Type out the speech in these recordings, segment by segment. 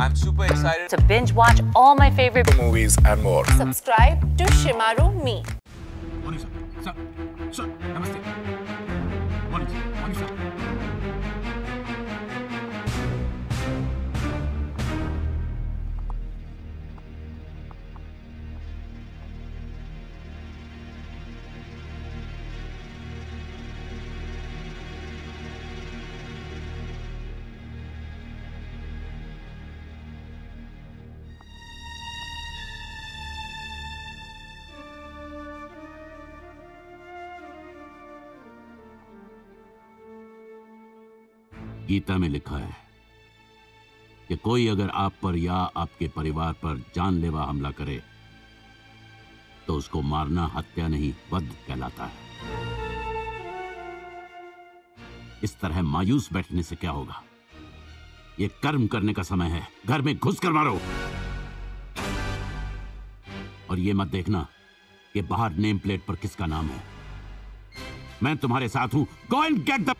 I'm super excited. to binge watch all my favorite movies and more. Subscribe to Shimaru Me. Gita में लिखा है कि कोई अगर आप पर या आपके परिवार पर जानलेवा हमला करे तो उसको मारना हत्या नहीं, वध कहलाता है। इस तरह मायूस बैठने से क्या होगा? ये कर्म करने का समय है। घर में घुस कर मारो। और ये मत देखना कि बाहर नेम प्लेट पर किसका नाम है। मैं तुम्हारे साथ हूँ। Go and get the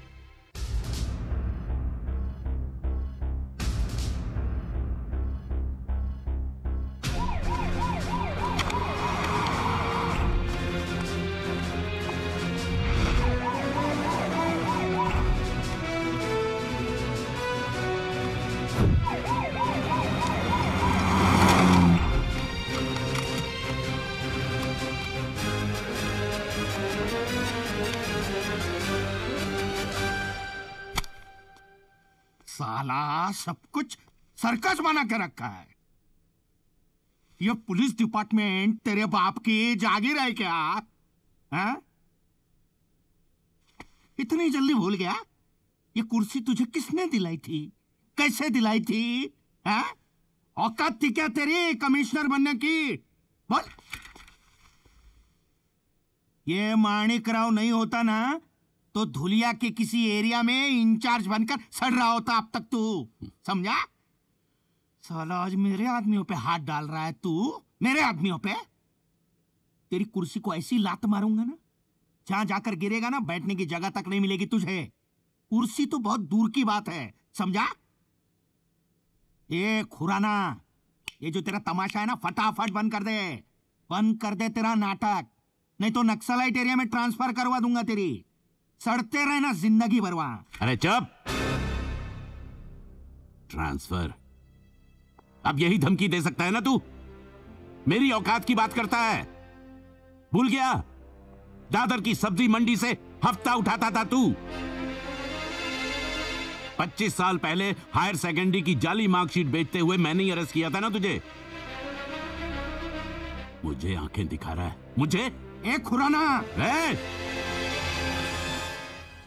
circus बना के रखा है। ये पुलिस डिपार्टमेंट तेरे बाप की जागीर है क्या? हैं? इतनी जल्दी भूल गया? ये कुर्सी तुझे किसने दिलाई थी? कैसे दिलाई थी? हैं? औकात थी क्या तेरी कमिश्नर बनने की? बोल। ये माणिक राव नहीं होता ना तो धुलिया के किसी एरिया में इंचार्ज बनकर सड़ रहा होता अब तक तू। समझा? साला, आज मेरे आदमियों पे हाथ डाल रहा है तू। मेरे आदमियों पे? तेरी कुर्सी को ऐसी लात मारूँगा ना, जहाँ जाकर गिरेगा ना, बैठने की जगह तक नहीं मिलेगी तुझे। कुर्सी तो बहुत दूर की बात है, समझा? ये खुराना, ये जो तेरा तमाशा है ना, फटाफट बंद कर दे। बंद कर दे तेरा नाटक, नहीं तो नक्सलाइट एरिया में ट्रांसफ़र करवा दूँगा तेरी। सड़ते रहना ज़िंदगी भर वहाँ। अरे चुप। ट्रांसफ़र? अब यही धमकी दे सकता है ना तू? मेरी औकात की बात करता है। भूल गया? दादर की सब्ज़ी मंडी से हफ़्ता उठाता था तू। 25 साल पहले हायर सेकेंडरी की जाली मार्कशीट बेचते हुए मैंने ही अरेस्ट किया था ना तुझे। मुझे आँखें दिखा रहा है। मुझे ए खुराना ए!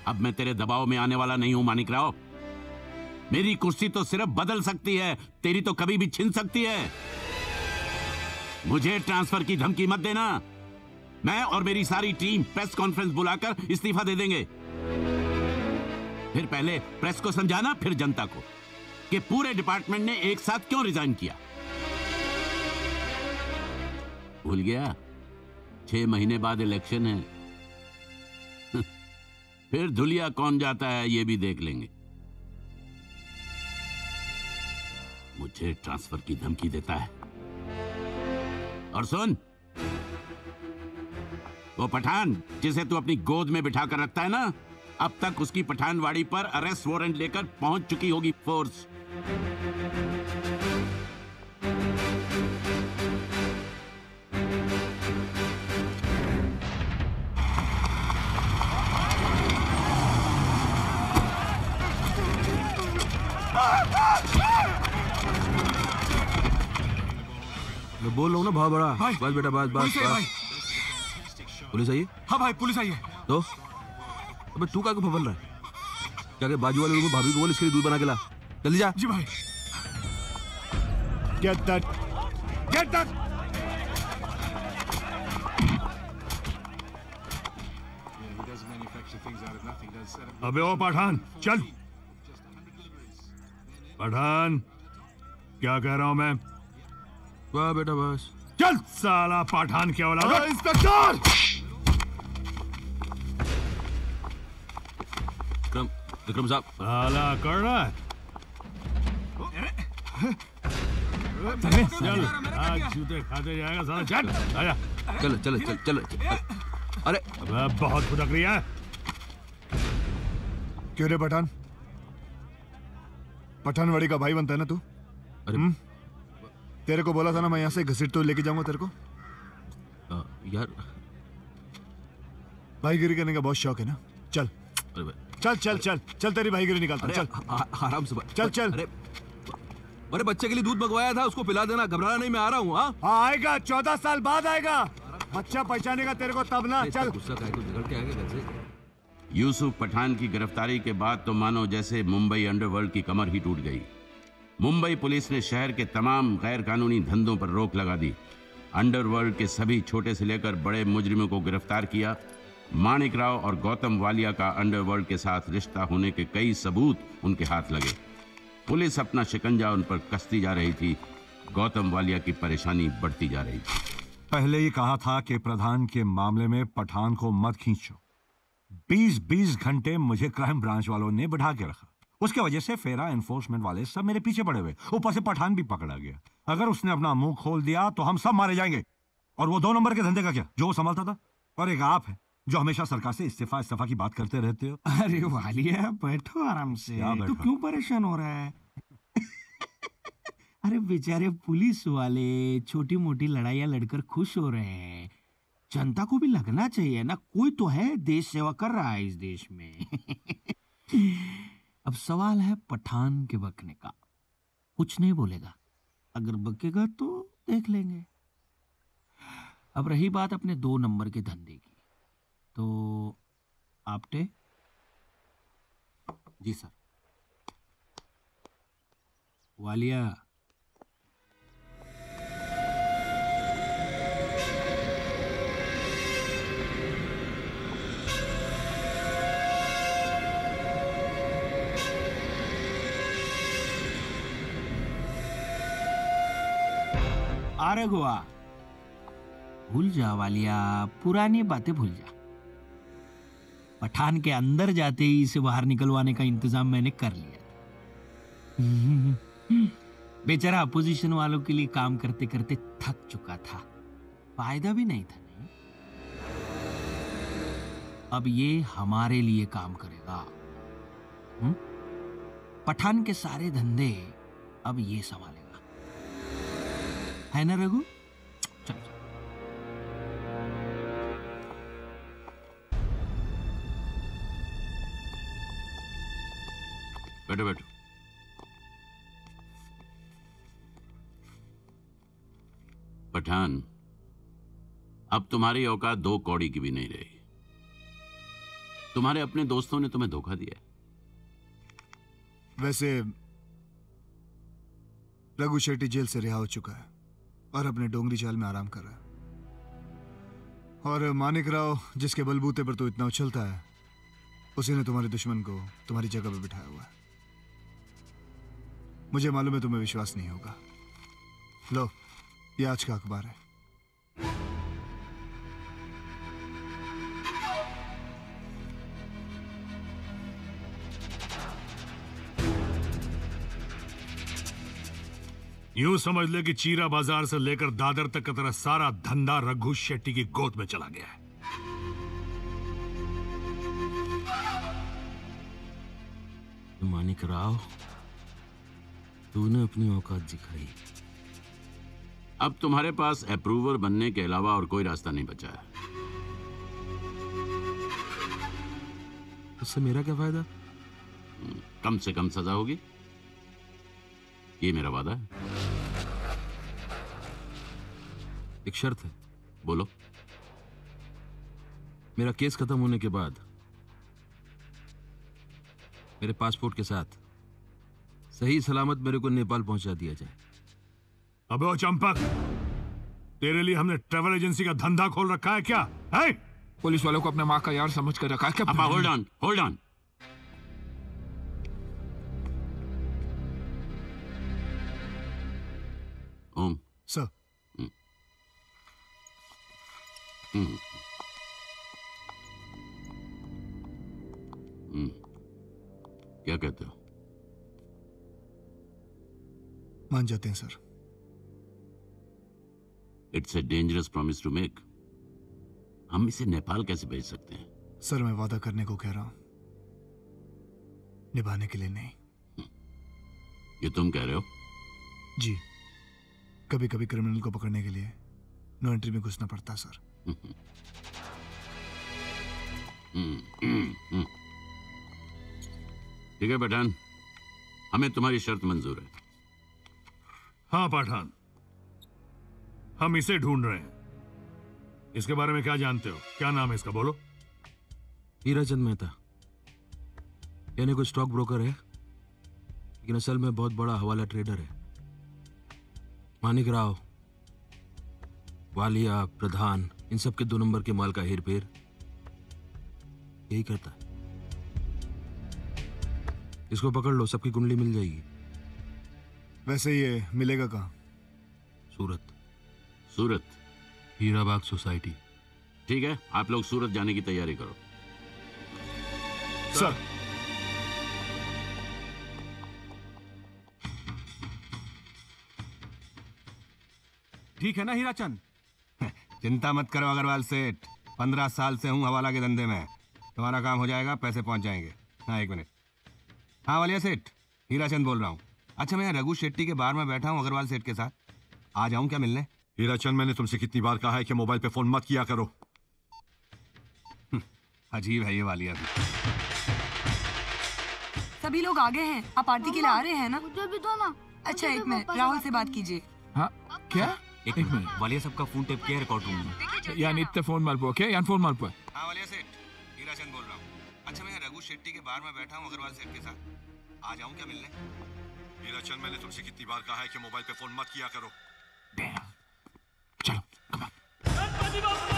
अब मैं तेरे दबाव में आने वाला नहीं हूँ, मानिक राव। मेरी कुर्सी तो सिर्फ़ बदल सकती है, तेरी तो कभी भी छिन सकती है। मुझे ट्रांसफ़र की धमकी मत देना। मैं और मेरी सारी टीम प्रेस कॉन्फ्रेंस बुलाकर इस्तीफा दे देंगे। फिर पहले प्रेस को समझाना, फिर जनता को, कि पूरे डिपार्टमेंट ने एक साथ क्यों रिजाइन किया? भूल गया। छह महीने बाद इलेक्शन है। फिर धुलिया कौन जाता है, ये भी देख लेंगे। मुझे ट्रांसफ़र की धमकी देता है। और सुन। वो पठान, जिसे तू अपनी गोद में बिठा कर रखता है ना, अब तक उसकी पठानवाड़ी पर अरेस्ट वारंट लेकर पहुँच चुकी होगी फोर्स। बहुत बड़ा। बस बेटा बस बस पुलिस आई, बस। पुलिस आई हाँ? भाई पुलिस आई है। तो? अबे तू का फबल रहा है? क्या के बाजू वाले भाभी को बोल इसके लिए दूध बना के ला। जल्दी जा। जी भाई। गेट दैट गेट दैट अबे ओ पठान चल। पठान क्या कह रहा हूँ मैं? वाह बेटा बस। चल साला पठान क्या औलाद। इंस्पेक्टर! विक्रम विक्रम साहब। साला कर रहा है चल आज जूते खाते जाएगा साला चल आजा। चलो चलो चल चलो। अरे। अबे बहुत फुदक रही है। क्यों रे पठान? पठानवाड़ी का भाई बनता है ना तू? अरे तेरे को बोला था ना मैं यहाँ से घसीट तो लेके जाऊँगा तेरे को। आ, यार। भाईगिरी करने का बहुत शौक है ना। चल। चल चल चल चल तेरी भाईगिरी निकालता चल। आराम से चल, चल। अरे अरे बच्चे के लिए दूध मंगवाया था उसको पिला देना घबराना नहीं मैं आ रहा हूँ हाँ? हाँ आएगा चौदह साल बाद आएगा। बच्चा पहचानेगा तेरे को तब ना चल। गुस्सा यूसुफ पठान की गिरफ्तारी के बाद तो मानो जैसे मुंबई अंडरवर्ल्ड की कमर ही टूट गई। मुंबई पुलिस ने शहर के तमाम गैर कानूनी धंधों पर रोक लगा दी। अंडरवर्ल्ड के सभी छोटे से लेकर बड़े मुजरिमों को गिरफ़्तार किया। माणिक राव और गौतम वालिया का अंडरवर्ल्ड के साथ रिश्ता होने के कई सबूत उनके हाथ लगे। पुलिस अपना शिकंजा उन पर कसती जा रही थी। गौतम वालिया की परेशानी बढ़ती जा रही थी। पहले ही कहा था कि प्रधान के मामले में पठान को मत खींचो। बीस बीस घंटे मुझे क्राइम ब्रांच वालों ने बढ़ा के रखा। उसके वजह से फेरा एनफोर्समेंट वाले सब मेरे पीछे पड़े हुए। ऊपर से पठान भी पकड़ा गया। अगर उसने अपना मुँह खोल दिया तो हम सब मारे जाएँगे। और वो दो नंबर के धंधे का क्या? जो वो संभालता था? और एक आप है जो हमेशा सरकार से इस्तीफा इस्तीफा की बात करते रहते हो। अरे वालिया बैठो आराम से। तू क्यों परेशान हो रहा है? अरे बेचारे पुलिस वाले छोटी मोटी लड़ाइयाँ लड़कर खुश हो रहे हैं। जनता को भी लगना चाहिए ना? कोई तो है देश सेवा कर रहा है इस देश में। अब सवाल है पठान के बकने का। कुछ नहीं बोलेगा। अगर बकेगा तो देख लेंगे। अब रही बात अपने दो नंबर के धंधे की। तो आप टे जी सर। वालिया अरे गोवा भूल जा वालिया, पुरानी बातें भूल जा। पठान के अंदर जाते ही इसे बाहर निकलवाने का इंतज़ाम मैंने कर लिया बेचारा अपोजिशन वालों के लिए काम करते करते थक चुका था। फ़ायदा भी नहीं था, नहीं? अब ये हमारे लिए काम करेगा। हुँ? पठान के सारे धंधे अब ये संभालेगा। है ना, रघु? बैठो बैठो। पठान, अब तुम्हारी औकात दो कौड़ी की भी नहीं रही। तुम्हारे अपने दोस्तों ने तुम्हें धोखा दिया। वैसे, रघु शेट्टी जेल से रिहा हो चुका है। और अपने डोंगरी चाल में आराम कर रहा है। और मानिक राव, जिसके बलबूते पर तो इतना उछलता है, उसी ने तुम्हारे दुश्मन को तुम्हारी जगह पर बिठाया हुआ है। मुझे मालूम है तुम्हें विश्वास नहीं होगा। लो, ये आज का अखबार है। यूँ समझ ले कि चीरा बाज़ार से लेकर दादर तक का तेरा सारा धंधा रघु शेट्टी की गोद में चला गया है। मानिक राव तूने अपनी औकात दिखाई। अब तुम्हारे पास अप्रूवर बनने के अलावा और कोई रास्ता नहीं बचा है। उससे मेरा क्या फ़ायदा? कम से कम सजा होगी। ये मेरा वादा है। एक शर्त है। बोलो। मेरा केस खत्म होने के बाद मेरे पासपोर्ट के साथ सही सलामत मेरे को नेपाल पहुँचा दिया जाए। अबे ओ चंपक तेरे लिए हमने ट्रेवल एजेंसी का धंधा खोल रखा है क्या? है? पुलिस वालों को अपने माँ का यार समझ कर रखा है क्या? Hold on hold on Om. Sir hmm. Hmm. क्या कहते हो मान जाते हैं sir it's a dangerous promise to make हम इसे नेपाल कैसे भेज सकते हैं सर मैं वादा करने को कह रहा हूँ निभाने के लिए नहीं ये तुम कह रहे हो जी कभी कभी क्रिमिनल को पकड़ने के लिए नो एंट्री में घुसना पड़ता सर। ठीक है पठान। हमें तुम्हारी शर्त मंजूर है। हाँ पठान। हम इसे ढूंढ रहे हैं। इसके बारे में क्या जानते हो? क्या नाम है इसका? बोलो। हीराचंद मेहता। यानी कोई स्टॉक ब्रोकर है? लेकिन असल में बहुत बड़ा हवाला ट्रेडर है। मानिक राव वालिया प्रधान। इन सब के दो नंबर के माल का हेर फेर। यही करता है। इसको पकड़ लो सबकी कुंडली मिल जाएगी। वैसे ये मिलेगा कहाँ? सूरत। सूरत हीराबाग सोसाइटी। ठीक है आप लोग सूरत जाने की तैयारी करो। सर। ठीक है ना हीराचंद? चिंता मत करो अग्रवाल सेठ। पंद्रह साल से हूँ हवाला के धंधे में। तुम्हारा काम हो जाएगा पैसे पहुँच जाएँगे। हाँ एक मिनट। हाँ वालिया सेठ हीराचंद बोल रहा हूँ। अच्छा मैं रघु शेट्टी के बार में बैठा हूँ अग्रवाल सेठ के साथ। आ जाऊँ क्या मिलने? हीराचंद मैंने तुमसे कितनी बार कहा है कि मोबाइल पे फ़ोन मत किया करो। अजीब है ये वालिया भी सभी लोग आगे हैं। आप पार्टी के लिए आ रहे हैं ना? मुझे भी दो ना। अच्छा एक मिनट राहुल से बात कीजिए। हाँ क्या? एक मिनट वालिया सबका फ़ोन टेप किया रिकॉर्ड रूम में। यान इतने फ़ोन मार ओके? यान फ़ोन माल हाँ वालिया सेठ। हीराचंद बोल रहा हूँ। अच्छा मैं रघु शेट्टी के बार में बैठा हूँ अग्रवाल सेठ के साथ। आ जाऊँ क्या मिलने? हीराचंद मैंने तुमसे कितनी बार कहा है कि मोबाइल पे फ़ोन मत किया करो। चलो Hey!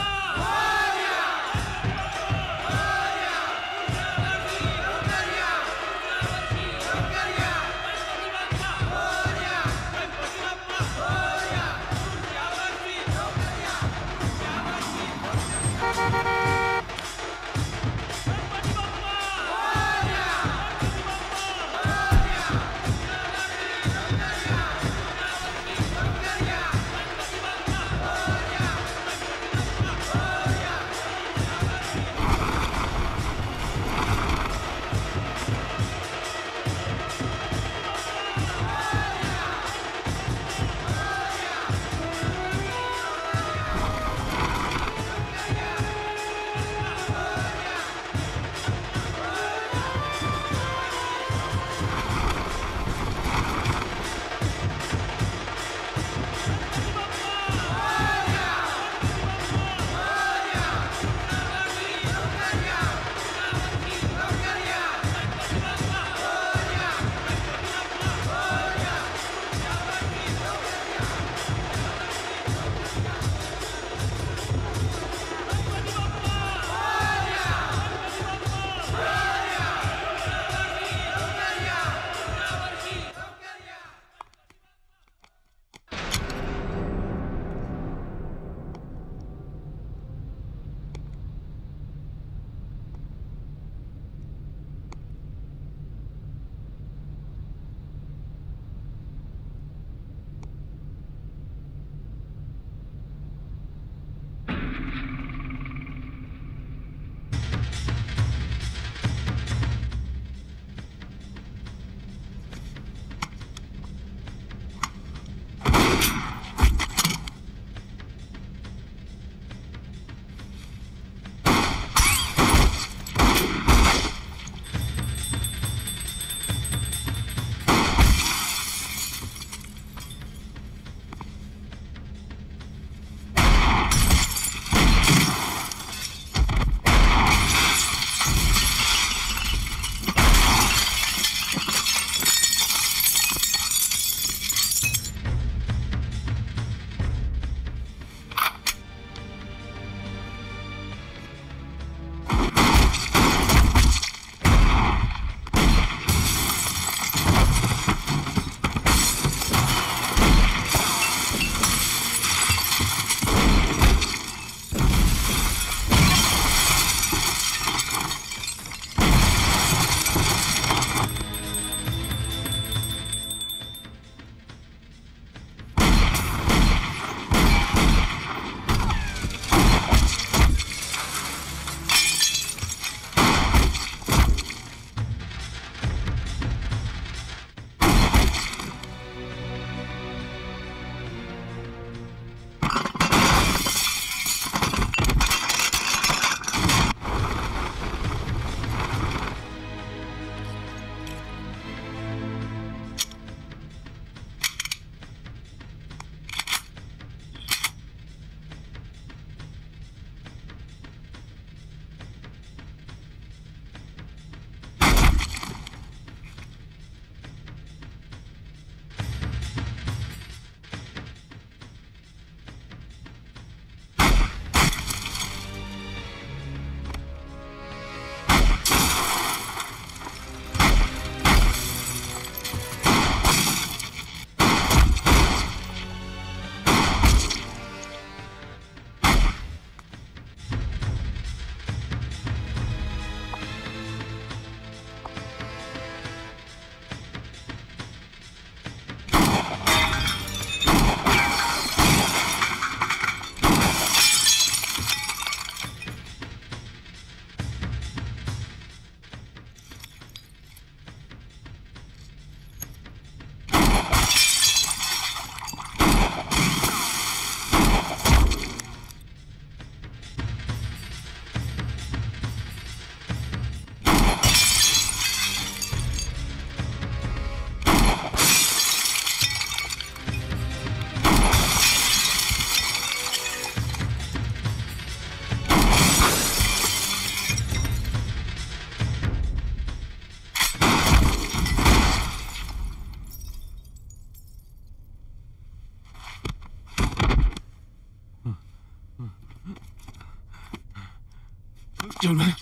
चल मैं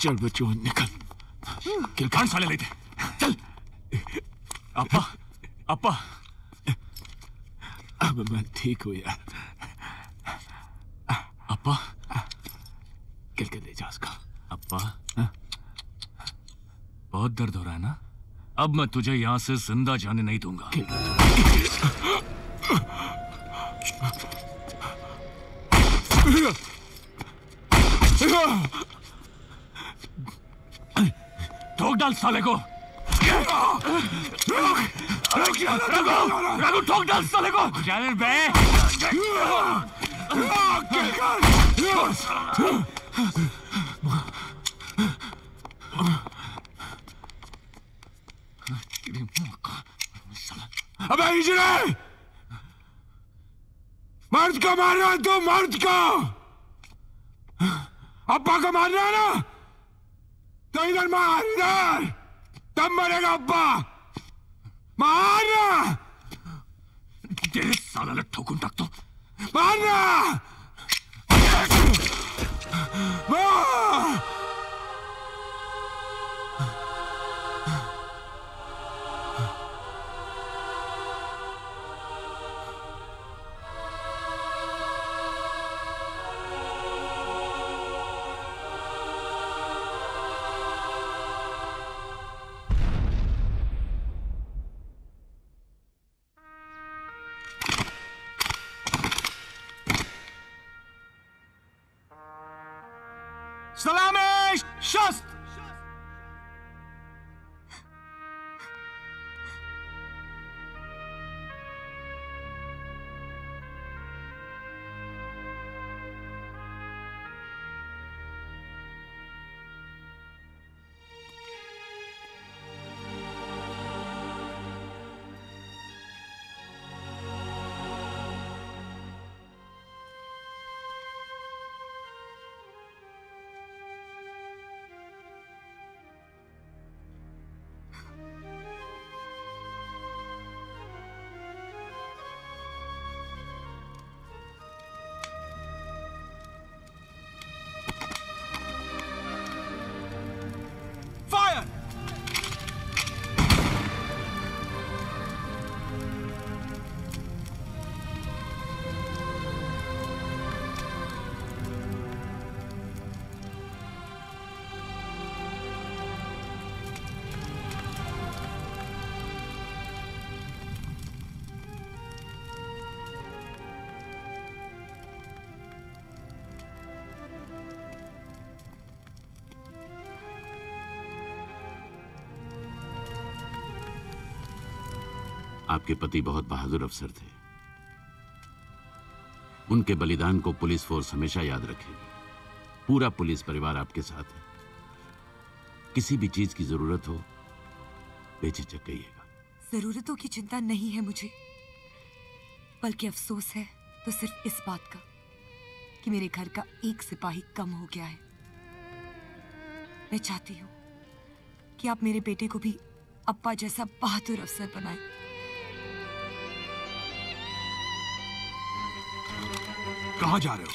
चल बच्चों निकल किलकान साले लेते चल अप्पा अप्पा अब मैं ठीक हूँ यार अप्पा किल के ले जा उसका अप्पा बहुत दर्द हो रहा है ना अब मैं तुझे यहाँ से ज़िंदा जाने नहीं दूँगा ठोक डाल साले को रघु ठोक डाल साले को चल बे अबे हिजड़े मर्द को मार रहा है तू मर्द को! अब्बा को मार रहा है ना? तो इधर मार इधर तब मरेगा अब्बा मार तेरे साला आपके पति बहुत बहादुर अफसर थे। उनके बलिदान को पुलिस फोर्स हमेशा याद रखेगी। पूरा पुलिस परिवार आपके साथ है। किसी भी चीज़ की ज़रूरत हो, बेझिझक कहिएगा। जरूरतों की चिंता नहीं है मुझे। बल्कि अफसोस है तो सिर्फ़ इस बात का, कि मेरे घर का एक सिपाही कम हो गया है। मैं चाहती हूँ कि आप मेरे बेटे को भी अप्पा जैसा बहादुर अफसर बनाएँ। कहा जा रहे हो?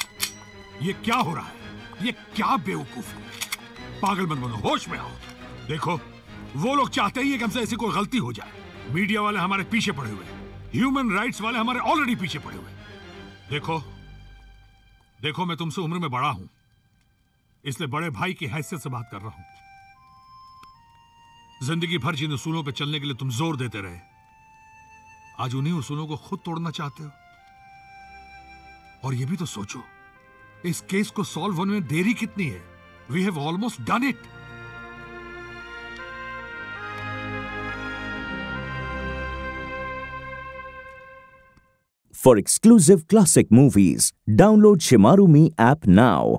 ये क्या हो रहा है? ये क्या बेवकूफ़ पागल मत बनो, होश में आओ। देखो, वो लोग चाहते ही है हमसे ऐसी कोई गलती हो जाए। मीडिया वाले हमारे पीछे पड़े हुए ह्यूमन राइट्स वाले हमारे ऑलरेडी पीछे पड़े हुए देखो देखो, मैं तुमसे उम्र में बड़ा हूँ। इसलिए बड़े भाई की हैसियत से बात कर रहा हूँ। ज़िंदगी भर जिन उसूलों पर चलने के लिए तुम ज़ोर देते रहे, आज उन्हीं उसूलों को खुद तोड़ना चाहते हो? और ये भी तो सोचो, इस केस को सॉल्व होने में देरी कितनी है? We have almost done it for exclusive classic movies download Shemaroo me app now